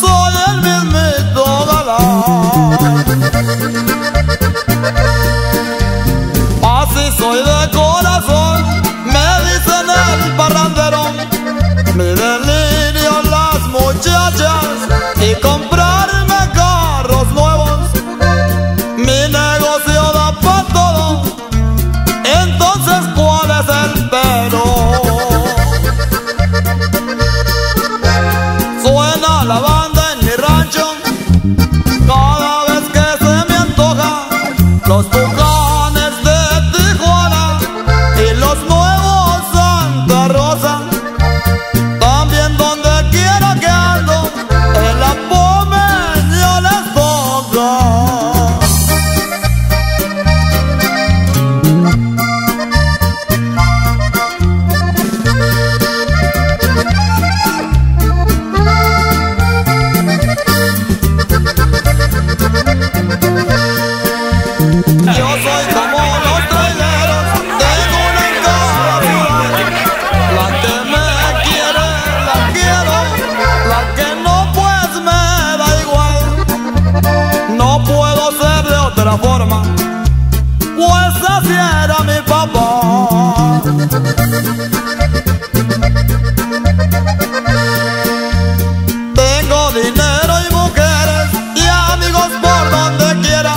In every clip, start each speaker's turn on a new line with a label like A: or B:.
A: soy el mismito galán. Así soy de corazón, me dicen el parrandero, mi delirio las muchachas y con naciera mi papá. Tengo dinero y mujeres y amigos por donde quiera.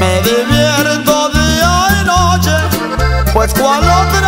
A: Me divierto día y noche, pues cual otro